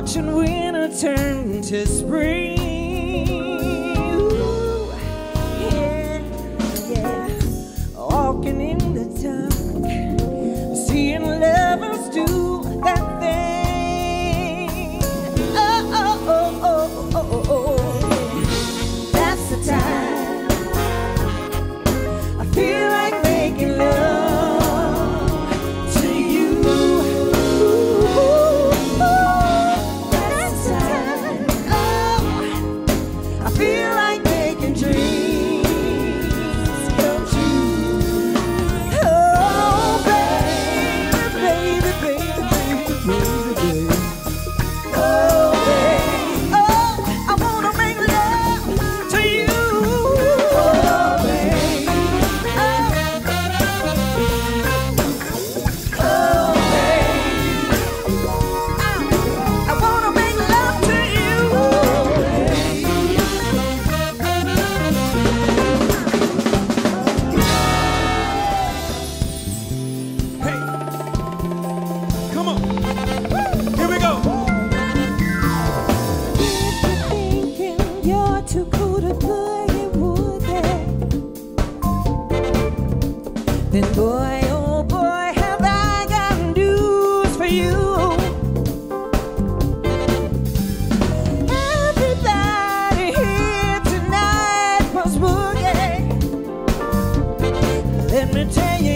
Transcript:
watching winter turn to spring. Ooh, yeah, yeah, walking in the town. away. And boy, oh boy, have I got news for you. Everybody here tonight was boogie. Let me tell you